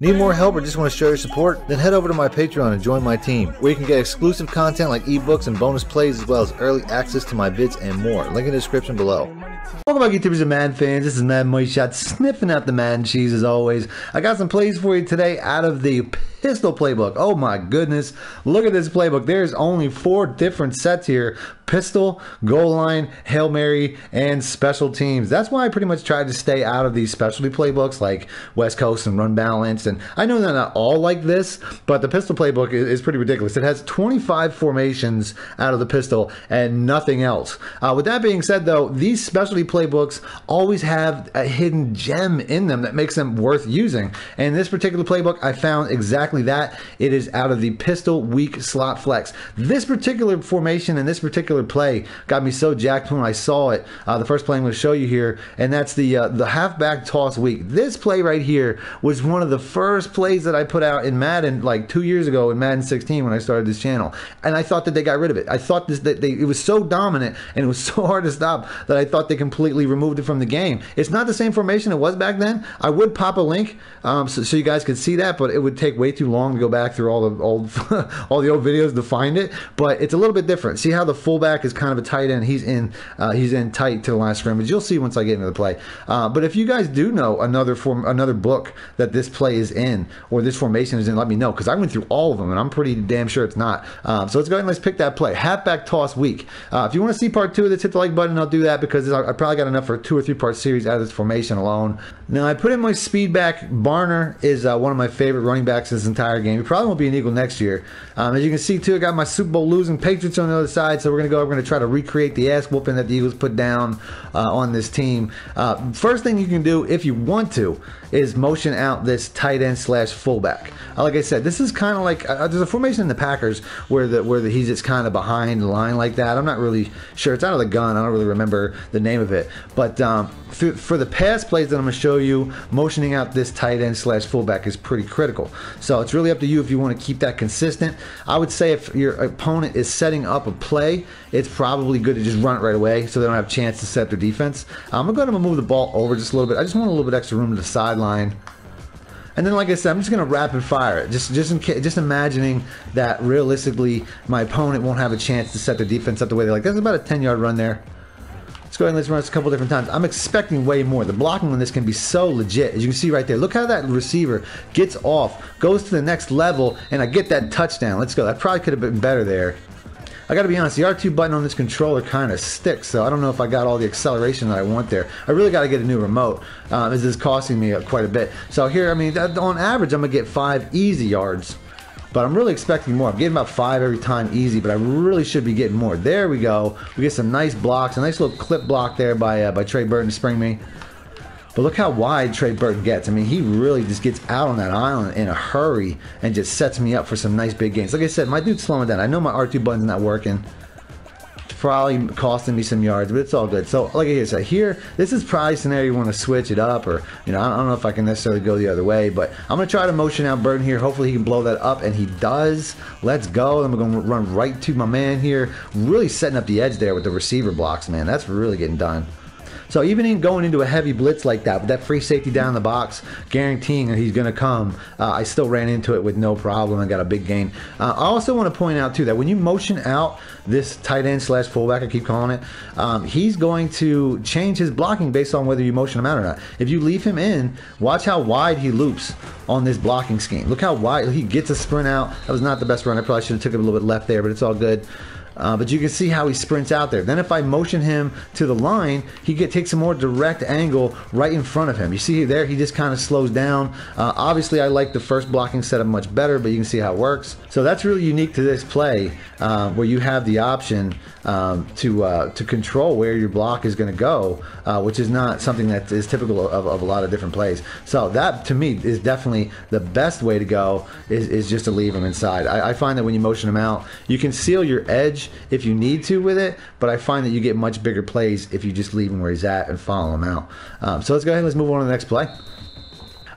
Need more help or just want to show your support? Then head over to my Patreon and join my team, where you can get exclusive content like ebooks and bonus plays, as well as early access to my vids and more. Link in the description below. Welcome back, YouTubers and Madden fans. This is Madden Moneyshot, sniffing out the Madden cheese as always. I got some plays for you today out of the pistol playbook. Oh my goodness. Look at this playbook. There's only four different sets here pistol, goal line, Hail Mary, and special teams. That's why I pretty much tried to stay out of these specialty playbooks like West Coast and Run Balanced. And I know they're not all like this, but the pistol playbook is, pretty ridiculous. It has 25 formations out of the pistol and nothing else. Uh, with that being said, though, these specialty playbooks always have a hidden gem in them that makes them worth using. And this particular playbook, I found exactly that. It is out of the pistol weak slot flex. This particular formation and this particular particular play got me so jacked when I saw it. Uh, the first play I'm going to show you here, and that's the uh, the halfback toss weak. This play right here was one of the first plays that I put out in Madden like two years ago in Madden 16 when I started this channel, and I thought that they got rid of it. I thought this that they it was so dominant and it was so hard to stop that I thought they completely removed it from the game. It's not the same formation it was back then. I would pop a link um, so, so you guys could see that, but it would take way too long to go back through all the old all the old videos to find it. But it's a little bit different. See how the fullback is kind of a tight end. He's in uh, he's in tight to the line of scrimmage. You'll see once I get into the play. Uh, but if you guys do know another form another book that this play is in or this formation is in, let me know because I went through all of them and I'm pretty damn sure it's not. Um, so let's go ahead and let's pick that play. Halfback toss week. Uh, if you want to see part two of this, hit the like button. I'll do that because I, probably got enough for two or three part series out of this formation alone. Now I put in my speed back. Barner is uh, one of my favorite running backs entire game. He probably won't be an Eagle next year. Um, as you can see too, I got my Super Bowl losing Patriots on the other side, so we're gonna go. We're gonna try to recreate the ass whooping that the Eagles put down uh, on this team. Uh, first thing you can do if you want to is motion out this tight end slash fullback. Uh, like I said, this is kind of like uh, there's a formation in the Packers where the where the, he's just kind of behind the line like that. I'm not really sure. It's out of the gun. I don't really remember the name of it. But um, for, for the pass plays that I'm gonna show you, motioning out this tight end slash fullback is pretty critical. So it's really up to you if you want to keep that consistent. I would say if your opponent is setting up a play, it's probably good to just run it right away so they don't have a chance to set their defense. I'm gonna go ahead and move the ball over just a little bit. I just want a little bit extra room to the sideline. And then, like I said, I'm just gonna rapid fire it. Just, just, just imagining that realistically, my opponent won't have a chance to set their defense up the way they like. That's about a 10 yard run there. Let's go ahead and let's run this a couple different times. I'm expecting way more. The blocking on this can be so legit. As you can see right there, look how that receiver gets off, goes to the next level, and I get that touchdown. Let's go. That probably could have been better there. I gotta be honest, the R2 button on this controller kind of sticks, so I don't know if I got all the acceleration that I want there. I really gotta get a new remote. Um, this is costing me quite a bit. So here, I mean, on average, I'm gonna get five easy yards but I'm really expecting more. I'm getting about five every time easy, but I really should be getting more. There we go. We get some nice blocks, a nice little clip block there by uh, by Trey Burton to spring me. But look how wide Trey Burton gets. I mean, he really just gets out on that island in a hurry and just sets me up for some nice big gains. Like I said, my dude's slowing down. I know my R2 button's not working probably costing me some yards, but it's all good. So, like I said, here, this is probably scenario you want to switch it up, or, you know, I don't know if I can necessarily go the other way, but I'm going to try to motion out Burton here. Hopefully, he can blow that up, and he does. Let's go. I'm going to run right to my man here. Really setting up the edge there with the receiver blocks, man. That's really getting done. So even in going into a heavy blitz like that, with that free safety down the box, guaranteeing that he's going to come, uh, I still ran into it with no problem and got a big gain. Uh, I also want to point out too that when you motion out this tight end slash fullback, I keep calling it, um, he's going to change his blocking based on whether you motion him out or not. If you leave him in, watch how wide he loops on this blocking scheme. Look how wide he gets a sprint out. That was not the best run. I probably should have took it a little bit left there, but it's all good. Uh, but you can see how he sprints out there. Then if I motion him to the line, he get, takes a more direct angle right in front of him. You see there, he just kind of slows down. Uh, obviously, I like the first blocking setup much better, but you can see how it works. So that's really unique to this play, uh, where you have the option um, to uh, to control where your block is going to go, uh, which is not something that is typical of, of, a lot of different plays. So that to me is definitely the best way to go is, is just to leave him inside. I, I find that when you motion him out, you can seal your edge if you need to with it, but I find that you get much bigger plays if you just leave him where he's at and follow him out. Um, so let's go ahead and let's move on to the next play.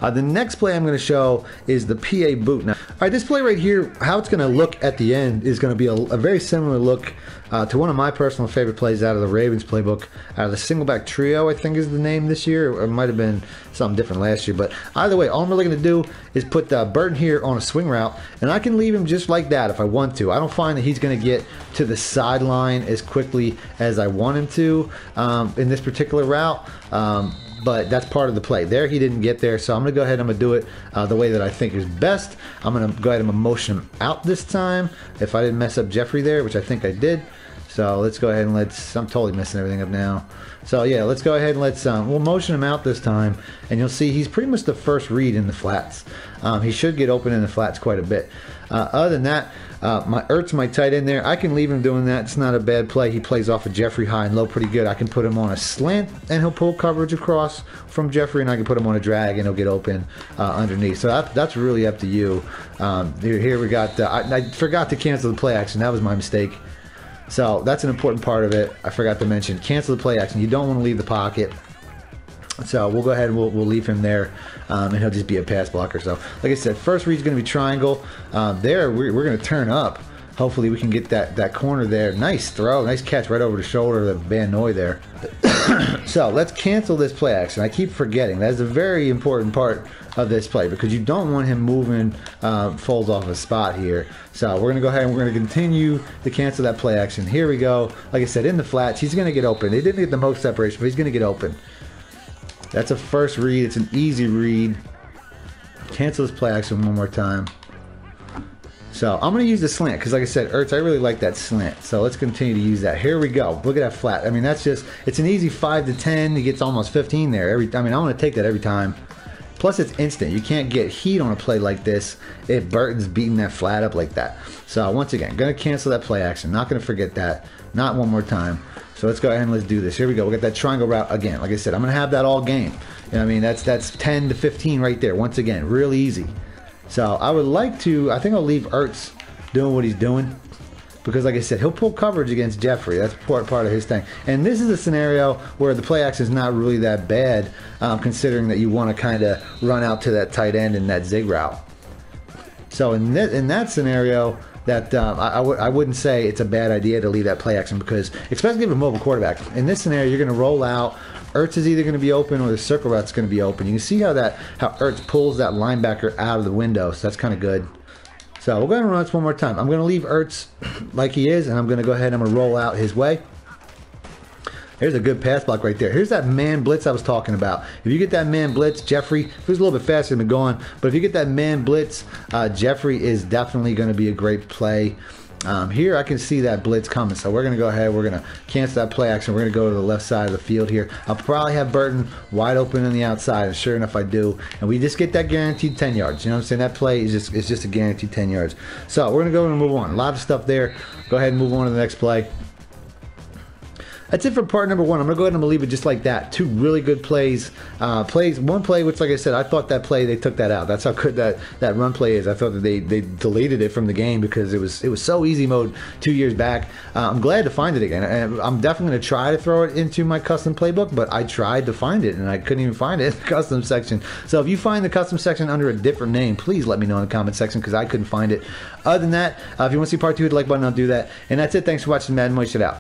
Uh, the next play I'm going to show is the PA boot. Now, All right, this play right here, how it's going to look at the end is going to be a, a very similar look uh, to one of my personal favorite plays out of the Ravens playbook, out of the single back trio, I think is the name this year. It might have been something different last year. But either way, all I'm really going to do is put uh, Burton here on a swing route, and I can leave him just like that if I want to. I don't find that he's going to get to the sideline as quickly as I want him to um, in this particular route. Um, but that's part of the play. There, he didn't get there, so I'm going to go ahead and I'm going to do it uh, the way that I think is best. I'm going to go ahead and motion him out this time. If I didn't mess up Jeffery there, which I think I did. So let's go ahead and let's, I'm totally messing everything up now. So yeah, let's go ahead and let's, um, we'll motion him out this time. And you'll see he's pretty much the first read in the flats. Um, he should get open in the flats quite a bit. Uh, other than that, uh, my Ertz, my tight end there, I can leave him doing that. It's not a bad play. He plays off of Jeffery high and low pretty good. I can put him on a slant and he'll pull coverage across from Jeffery, and I can put him on a drag and he'll get open uh, underneath. So that, that's really up to you. Um, here, here, we got, I, I forgot to cancel the play action. That was my mistake. So that's an important part of it. I forgot to mention cancel the play action. You don't want to leave the pocket. So we'll go ahead and we'll, we'll leave him there, um, and he'll just be a pass blocker. So, like I said, first read's going to be triangle. Um, there, we're, we're going to turn up. Hopefully, we can get that, that corner there. Nice throw, nice catch right over the shoulder of Van Noy there. so let's cancel this play action. I keep forgetting that is a very important part of this play because you don't want him moving uh, Foles off a spot here. So we're gonna go ahead and we're gonna continue to cancel that play action. Here we go. Like I said, in the flats, he's gonna get open. They didn't get the most separation, but he's gonna get open. That's a first read. It's an easy read. Cancel this play action one more time. So I'm going to use the slant because, like I said, Ertz, I really like that slant. So let's continue to use that. Here we go. Look at that flat. I mean, that's just, it's an easy 5 to 10. He gets almost 15 there. Every. I mean, I want to take that every time. Plus, it's instant. You can't get heat on a play like this if Burton's beating that flat up like that. So once again, going to cancel that play action. Not going to forget that. Not one more time. So let's go ahead and let's do this. Here we go. We got that triangle route again. Like I said, I'm going to have that all game. You know I mean? That's that's 10 to 15 right there. Once again, really easy. So I would like to, I think I'll leave Ertz doing what he's doing. Because, like I said, he'll pull coverage against Jeffery. That's part, part of his thing. And this is a scenario where the play action is not really that bad, um, considering that you want to kind of run out to that tight end in that zig route. So in, th- in that scenario, that um, I w- I wouldn't say it's a bad idea to leave that play action because, especially if a mobile quarterback, in this scenario, you're going to roll out. Ertz is either going to be open or the circle route's going to be open. You can see how that how Ertz pulls that linebacker out of the window, so that's kind of good. So we're going to run this one more time. I'm going to leave Ertz like he is, and I'm going to go ahead and I'm going to roll out his way. Here's a good pass block right there. Here's that man blitz I was talking about. If you get that man blitz, Jeffery, who's a little bit faster than going, but if you get that man blitz, uh, Jeffery is definitely going to be a great play. Um, here I can see that blitz coming, so we're going to go ahead. We're going to cancel that play action. We're going to go to the left side of the field here. I'll probably have Burton wide open on the outside, and sure enough, I do. And we just get that guaranteed 10 yards. You know what I'm saying? That play is just it's just a guaranteed 10 yards. So we're going to go and move on. A lot of stuff there. Go ahead and move on to the next play. That's it for part number one. I'm gonna go ahead and leave it just like that. Two really good plays. Uh, plays. One play, which, like I said, I thought that play they took that out. That's how good that that run play is. I thought that they they deleted it from the game because it was it was so easy mode two years back. Uh, I'm glad to find it again. And I'm definitely gonna try to throw it into my custom playbook, but I tried to find it and I couldn't even find it in the custom section. So if you find the custom section under a different name, please let me know in the comment section because I couldn't find it. Other than that, uh, if you want to see part two, hit the like button. I'll do that. And that's it. Thanks for watching Mad Moist It Out.